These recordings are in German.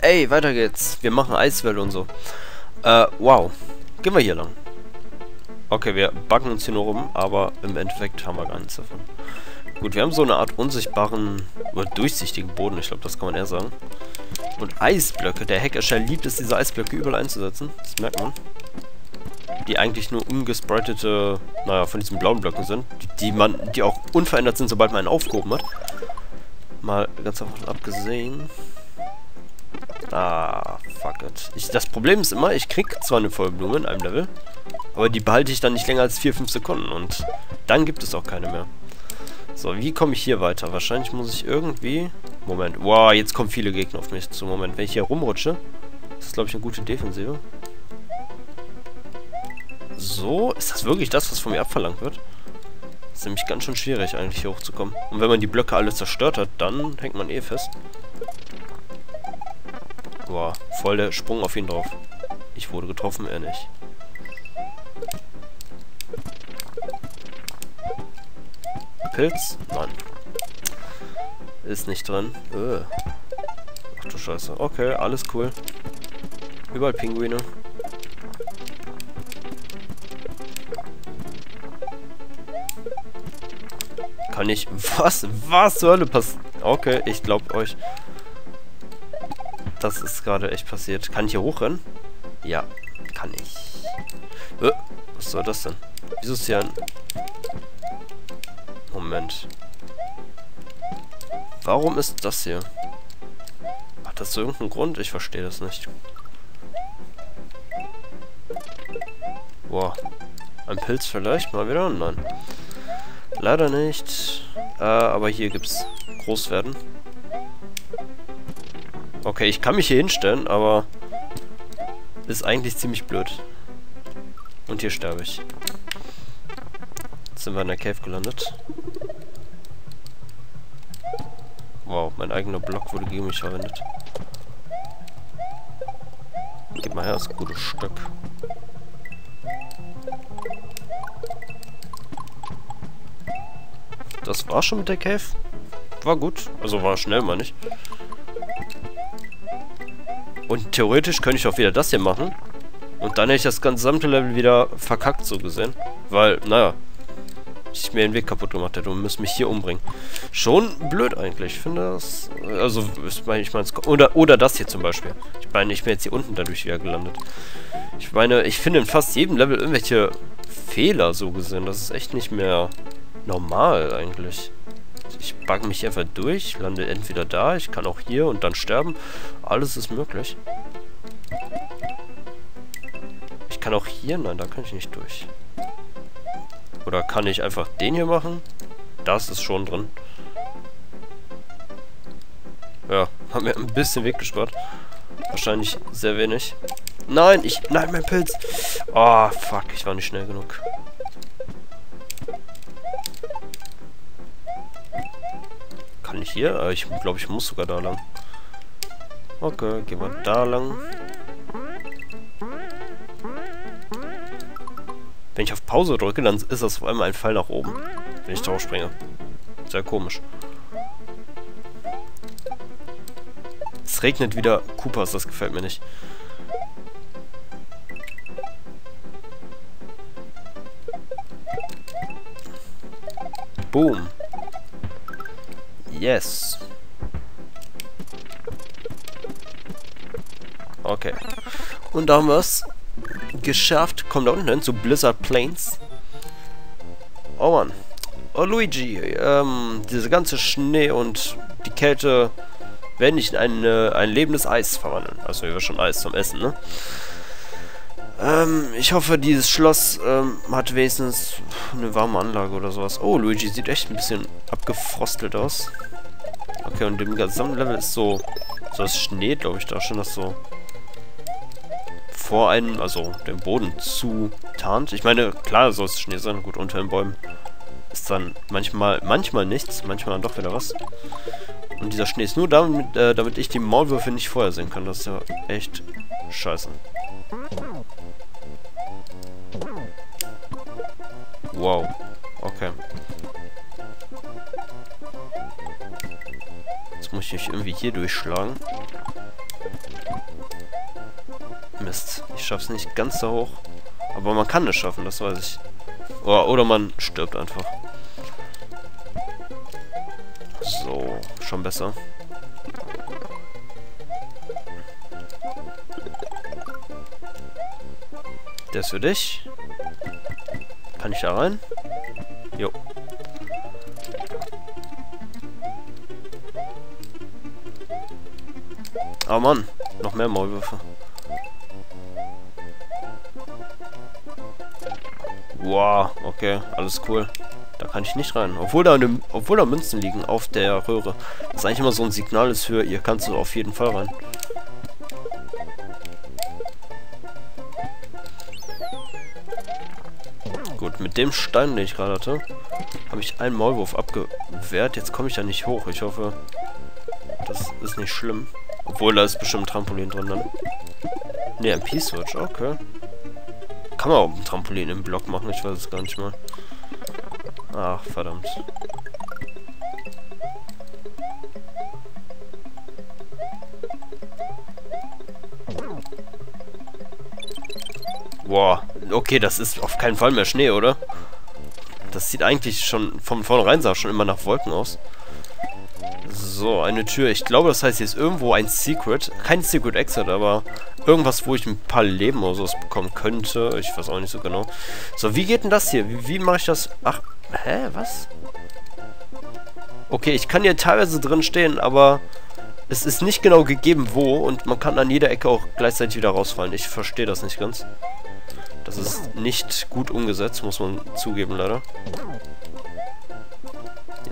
Ey, weiter geht's. Wir machen Eiswelle und so. Äh, wow. Gehen wir hier lang. Okay, wir backen uns hier nur rum, aber im Endeffekt haben wir gar nichts davon. Gut, wir haben so eine Art unsichtbaren oder durchsichtigen Boden, ich glaube, das kann man eher sagen. Und Eisblöcke. Der Hackerscher liebt es, diese Eisblöcke überall einzusetzen. Das merkt man. Die eigentlich nur umgespritete, naja, von diesen blauen Blöcken sind. Die, die man, die auch unverändert sind, sobald man einen aufgehoben hat. Mal ganz davon abgesehen. Ah, fuck it. Ich, das Problem ist immer, ich krieg zwar eine Vollblume in einem Level, aber die behalte ich dann nicht länger als 4-5 Sekunden und dann gibt es auch keine mehr. So, wie komme ich hier weiter? Wahrscheinlich muss ich irgendwie... Moment. Wow, jetzt kommen viele Gegner auf mich zu. Moment, wenn ich hier rumrutsche, ist das, glaube ich, eine gute Defensive. So, ist das wirklich das, was von mir abverlangt wird? ist nämlich ganz schön schwierig, eigentlich hier hochzukommen. Und wenn man die Blöcke alle zerstört hat, dann hängt man eh fest. Boah, voll der Sprung auf ihn drauf. Ich wurde getroffen, er nicht. Pilz? Nein. Ist nicht drin. Öh. Ach du Scheiße. Okay, alles cool. Überall Pinguine. Kann ich... Was? Was zur Hölle passiert? Okay, ich glaub euch. Das ist gerade echt passiert. Kann ich hier hochrennen? Ja, kann ich. Äh, was soll das denn? Wieso ist hier ein... Moment. Warum ist das hier? Hat das so irgendeinen Grund? Ich verstehe das nicht. Boah. Ein Pilz vielleicht? Mal wieder? Nein. Leider nicht. Äh, aber hier gibt's Großwerden. Okay, ich kann mich hier hinstellen, aber ist eigentlich ziemlich blöd. Und hier sterbe ich. Jetzt sind wir in der Cave gelandet. Wow, mein eigener Block wurde gegen mich verwendet. Gib mal her, das gute Stück. Das war schon mit der Cave. War gut. Also war schnell, meine ich. Und theoretisch könnte ich auch wieder das hier machen. Und dann hätte ich das gesamte Level wieder verkackt, so gesehen. Weil, naja, ich mir den Weg kaputt gemacht hätte und müsste mich hier umbringen. Schon blöd eigentlich. Ich finde das... Also, ich meine, ich meine... Oder, oder das hier zum Beispiel. Ich meine, ich bin jetzt hier unten dadurch wieder gelandet. Ich meine, ich finde in fast jedem Level irgendwelche Fehler, so gesehen. Das ist echt nicht mehr normal eigentlich. Ich bug mich einfach durch, lande entweder da, ich kann auch hier und dann sterben. Alles ist möglich. Ich kann auch hier, nein, da kann ich nicht durch. Oder kann ich einfach den hier machen? Das ist schon drin. Ja, haben wir ein bisschen Weg gespart. Wahrscheinlich sehr wenig. Nein, ich... Nein, mein Pilz. Oh, fuck. Ich war nicht schnell genug. Ich hier? Äh, ich glaube, ich muss sogar da lang. Okay, gehen wir da lang. Wenn ich auf Pause drücke, dann ist das vor allem ein Pfeil nach oben. Wenn ich drauf springe. Sehr komisch. Es regnet wieder Koopas, das gefällt mir nicht. Boom. Yes. Okay. Und da haben wir es geschafft. Kommt da unten hin zu Blizzard Plains. Oh Mann. Oh Luigi, ähm, diese ganze Schnee und die Kälte werden nicht in ein, äh, ein lebendes Eis verwandeln. Also wir schon Eis zum Essen, ne? Ähm, ich hoffe, dieses Schloss ähm, hat wenigstens eine warme Anlage oder sowas. Oh, Luigi sieht echt ein bisschen abgefrostelt aus. Okay, und dem gesamten Level ist so, so das Schnee, glaube ich, da schon das so vor einem, also dem Boden zu tarnt. Ich meine, klar soll es Schnee sein, gut, unter den Bäumen ist dann manchmal, manchmal nichts, manchmal dann doch wieder was. Und dieser Schnee ist nur damit, äh, damit ich die Maulwürfe nicht vorher sehen kann. Das ist ja echt scheiße. Wow. Okay. Jetzt muss ich mich irgendwie hier durchschlagen. Mist, ich schaff's nicht ganz so hoch. Aber man kann es schaffen, das weiß ich. Oder, oder man stirbt einfach. So, schon besser. Der ist für dich. Kann ich da rein? Jo. Oh Mann, noch mehr Maulwürfe. Wow, okay, alles cool. Da kann ich nicht rein. Obwohl da, eine, obwohl da Münzen liegen auf der Röhre. Das ist eigentlich immer so ein Signal ist für, ihr kannst du auf jeden Fall rein. Gut, mit dem Stein, den ich gerade hatte, habe ich einen Maulwurf abgewehrt. Jetzt komme ich da nicht hoch. Ich hoffe, das ist nicht schlimm. Obwohl, da ist bestimmt ein Trampolin drin dann. Ne, ein P-Switch, okay. Kann man auch ein Trampolin im Block machen, ich weiß es gar nicht mal. Ach, verdammt. Boah, okay, das ist auf keinen Fall mehr Schnee, oder? Das sieht eigentlich schon, von vornherein sah schon immer nach Wolken aus. So, eine Tür. Ich glaube, das heißt, hier ist irgendwo ein Secret. Kein Secret Exit, aber irgendwas, wo ich ein paar Leben oder sowas bekommen könnte. Ich weiß auch nicht so genau. So, wie geht denn das hier? Wie, wie mache ich das? Ach, hä? Was? Okay, ich kann hier teilweise drin stehen, aber es ist nicht genau gegeben, wo. Und man kann an jeder Ecke auch gleichzeitig wieder rausfallen. Ich verstehe das nicht ganz. Das ist nicht gut umgesetzt, muss man zugeben, leider.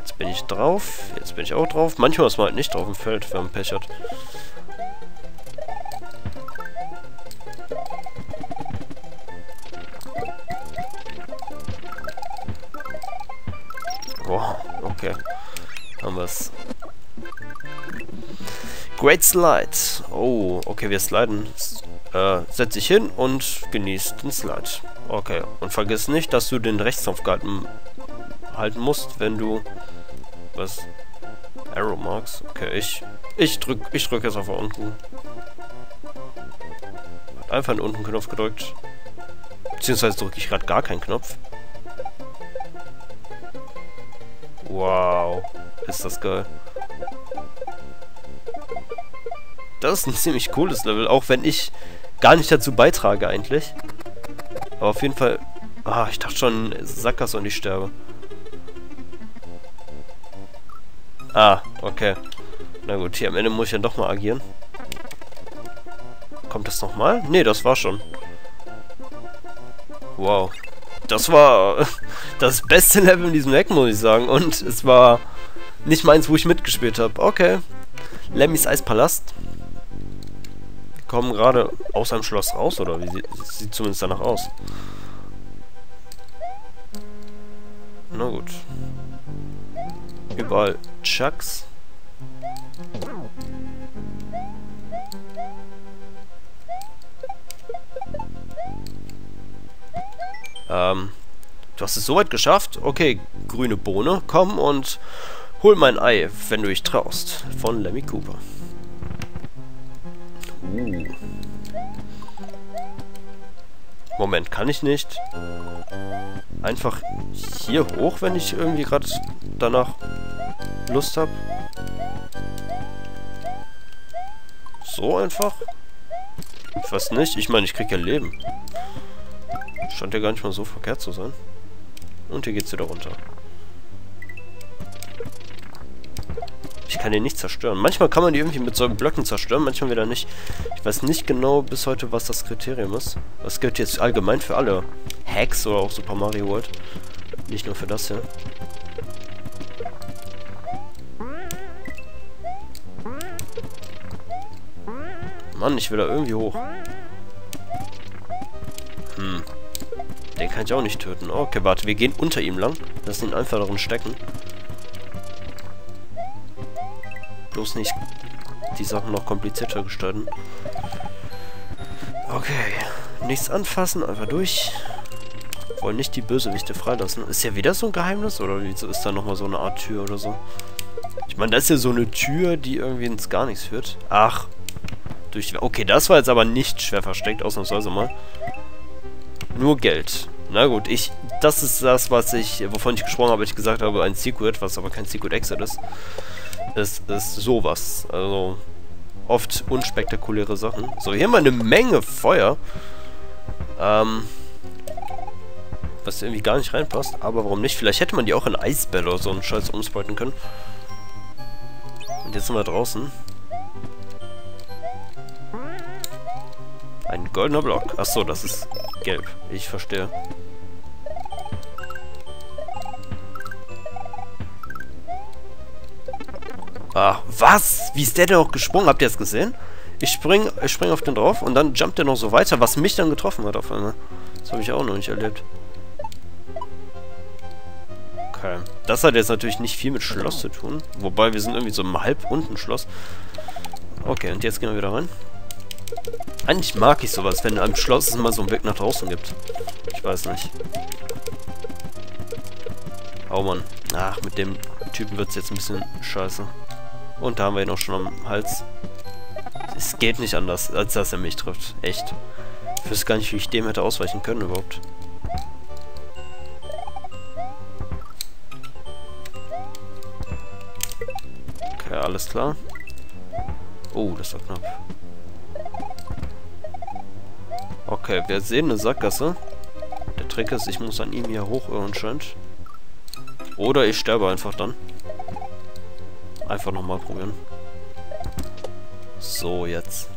Jetzt bin ich drauf. Jetzt bin ich auch drauf. Manchmal ist man halt nicht drauf im Feld, wenn man Pech hat. Boah, okay. Haben wir es. Great Slide. Oh, okay, wir sliden. Äh, setz dich hin und genießt den Slide. Okay, und vergiss nicht, dass du den Rechtsknopf gehalten halten musst, wenn du was? Arrow Marks? Okay, ich ich drück ich drück jetzt einfach unten. Einfach einen unten Knopf gedrückt. Beziehungsweise drücke ich gerade gar keinen Knopf. Wow, ist das geil. Das ist ein ziemlich cooles Level, auch wenn ich gar nicht dazu beitrage eigentlich. Aber auf jeden Fall... Ah, ich dachte schon, Sackgasse und ich sterbe. Ah, okay. Na gut, hier am Ende muss ich ja doch mal agieren. Kommt das nochmal? Ne, das war schon. Wow. Das war das beste Level in diesem Deck, muss ich sagen. Und es war nicht meins, wo ich mitgespielt habe. Okay. Lemmys Eispalast kommen gerade aus einem Schloss raus, oder wie sieht, sieht zumindest danach aus. Na gut. Überall Chucks. Ähm, du hast es soweit geschafft? Okay, grüne Bohne, komm und hol mein Ei, wenn du dich traust. Von Lemmy Cooper. Uh. Moment, kann ich nicht einfach hier hoch, wenn ich irgendwie gerade danach Lust habe? So einfach? Ich weiß nicht. Ich meine, ich krieg ja Leben. Scheint ja gar nicht mal so verkehrt zu sein. Und hier geht's wieder runter. Ich kann den nicht zerstören. Manchmal kann man die irgendwie mit solchen Blöcken zerstören, manchmal wieder nicht. Ich weiß nicht genau bis heute, was das Kriterium ist. Das gilt jetzt allgemein für alle Hacks oder auch Super Mario World. Nicht nur für das hier. Mann, ich will da irgendwie hoch. Hm. Den kann ich auch nicht töten. Okay, warte, wir gehen unter ihm lang. Lassen ihn einfach darin stecken. bloß nicht die Sachen noch komplizierter gestalten. Okay. Nichts anfassen, einfach durch. Wollen nicht die Bösewichte freilassen. Ist ja wieder so ein Geheimnis? Oder ist da nochmal so eine Art Tür oder so? Ich meine, das ist ja so eine Tür, die irgendwie ins Gar nichts führt. Ach. Durch okay, das war jetzt aber nicht schwer versteckt, ausnahmsweise mal. Nur Geld. Na gut, ich... Das ist das, was ich... Wovon ich gesprochen habe, ich gesagt habe, ein Secret, was aber kein Secret Exit ist. Ist, ist sowas. Also... Oft unspektakuläre Sachen. So, hier haben wir eine Menge Feuer. Ähm... Was irgendwie gar nicht reinpasst. Aber warum nicht? Vielleicht hätte man die auch in Eisbälle oder so einen Scheiß umspreiten können. Und jetzt sind wir draußen. Ein goldener Block. Achso, das ist gelb. Ich verstehe. Ah, was? Wie ist der denn auch gesprungen? Habt ihr das gesehen? Ich spring, ich spring auf den drauf und dann jumpt der noch so weiter, was mich dann getroffen hat auf einmal. Das habe ich auch noch nicht erlebt. Okay. Das hat jetzt natürlich nicht viel mit Schloss zu tun. Wobei, wir sind irgendwie so im halb unten Schloss. Okay, und jetzt gehen wir wieder rein. Eigentlich mag ich sowas, wenn am Schloss es mal so einen Weg nach draußen gibt. Ich weiß nicht. Oh Mann. Ach, mit dem Typen wird es jetzt ein bisschen scheiße. Und da haben wir ihn auch schon am Hals. Es geht nicht anders, als dass er mich trifft. Echt. Ich wüsste gar nicht, wie ich dem hätte ausweichen können überhaupt. Okay, alles klar. Oh, das war knapp. Okay, wir sehen eine Sackgasse. Der Trick ist, ich muss an ihm hier hochirren scheint. Oder ich sterbe einfach dann. Einfach nochmal probieren. So, jetzt.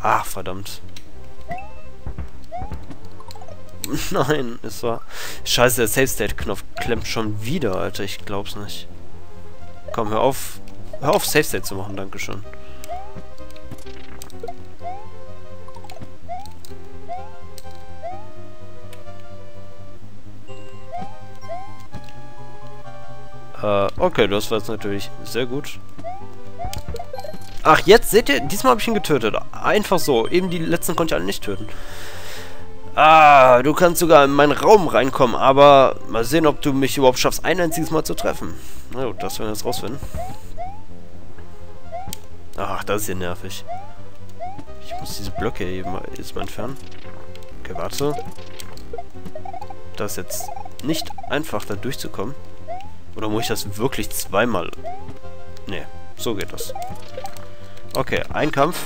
Ach, verdammt. Nein, es war... Scheiße, der Save-State-Knopf klemmt schon wieder, Alter. Ich glaub's nicht. Komm, hör auf. Hör auf, Save-State zu machen, dankeschön. Äh, okay, das war jetzt natürlich sehr gut. Ach, jetzt seht ihr, diesmal habe ich ihn getötet. Einfach so. Eben die letzten konnte ich alle nicht töten. Ah, du kannst sogar in meinen Raum reinkommen, aber mal sehen, ob du mich überhaupt schaffst, ein einziges Mal zu treffen. Na gut, das werden wir jetzt rausfinden. Ach, das ist hier nervig. Ich muss diese Blöcke hier mal, jetzt mal entfernen. Okay, warte. Das ist jetzt nicht einfach, da durchzukommen. Oder muss ich das wirklich zweimal... Ne, so geht das. Okay, ein Kampf.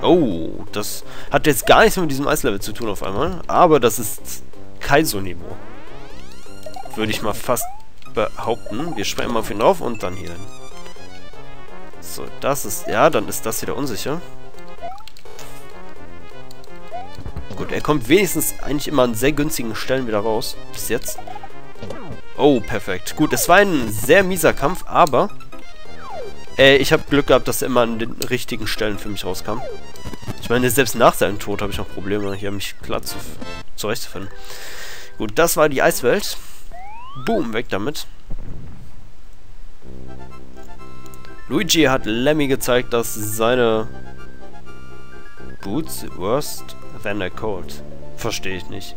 Oh, das hat jetzt gar nichts mit diesem Eislevel zu tun auf einmal. Aber das ist Kaizo-Niveau. Würde ich mal fast behaupten. Wir springen mal auf ihn drauf und dann hier hin. So, das ist... Ja, dann ist das wieder unsicher. Gut, er kommt wenigstens eigentlich immer an sehr günstigen Stellen wieder raus. Bis jetzt. Oh, perfekt. Gut, es war ein sehr mieser Kampf, aber... Äh, ich habe Glück gehabt, dass er immer an den richtigen Stellen für mich rauskam. Ich meine, selbst nach seinem Tod habe ich noch Probleme, hier mich klar zu, zurechtzufinden. Gut, das war die Eiswelt. Boom, weg damit. Luigi hat Lemmy gezeigt, dass seine Boots worse than a cold. Verstehe ich nicht.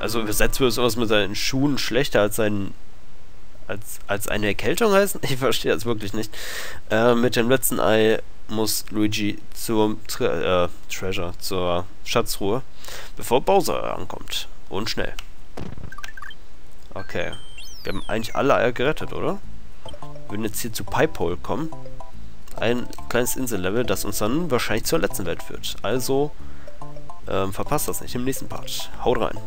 Also übersetzt würde sowas mit seinen Schuhen schlechter als sein als, als eine Erkältung heißen? Ich verstehe das wirklich nicht. Äh, mit dem letzten Ei muss Luigi zum Tre äh, Treasure, zur Schatzruhe, bevor Bowser ankommt. Und schnell. Okay. Wir haben eigentlich alle Eier gerettet, oder? Wir würden jetzt hier zu Pipehole kommen. Ein kleines Insellevel, das uns dann wahrscheinlich zur letzten Welt führt. Also, ähm, verpasst das nicht im nächsten Part. Haut rein.